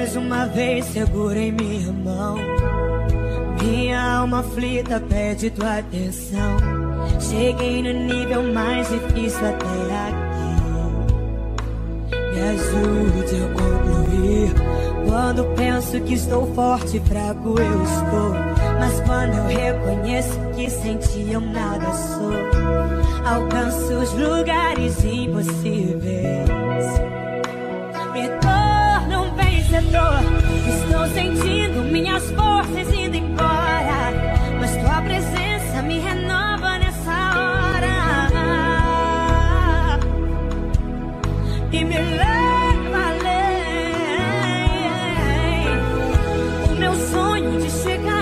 mais uma vez segura em minha mão. Minha alma aflita pede tua atenção. Cheguei no nível mais difícil até aqui. Me ajude a concluir. Quando penso que estou forte fraco, eu estou. Mas quando eu reconheço que senti eu nada sou, alcanço os lugares impossíveis. Me Estou sentindo minhas forças indo embora. Mas tua presença me renova nessa hora. E me leva além. O meu sonho de chegar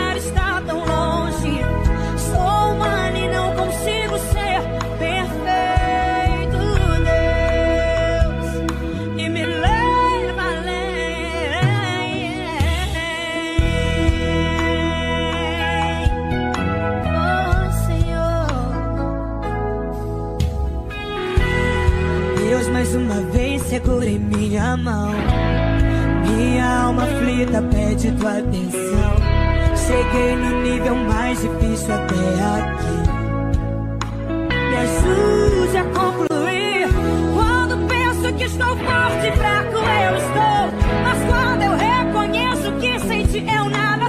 minha mão. Minha alma aflita pede tua atenção. Cheguei no nível mais difícil até aqui. Me ajude a concluir. Quando penso que estou forte e fraco, eu estou. Mas quando eu reconheço que sem ti eu nada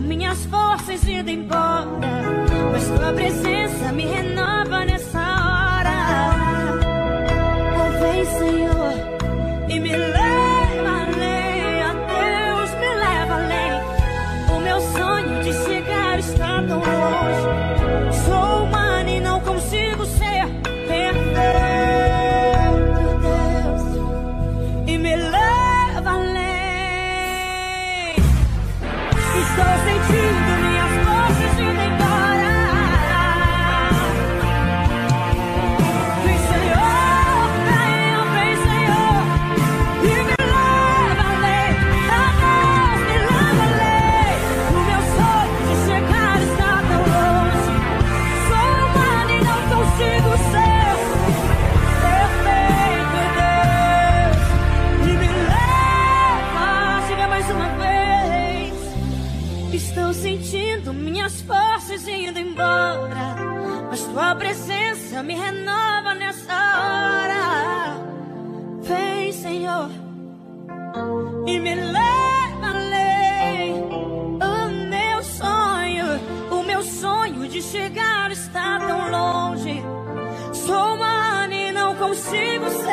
minhas forças indo embora, mas tua presença me renova nessa hora. Vem, Senhor, e me Estou sentindo mas tua presença me renova nessa hora. Vem, Senhor, e me leva além. O meu sonho, o meu sonho de chegar está tão longe. Sou humana e não consigo ser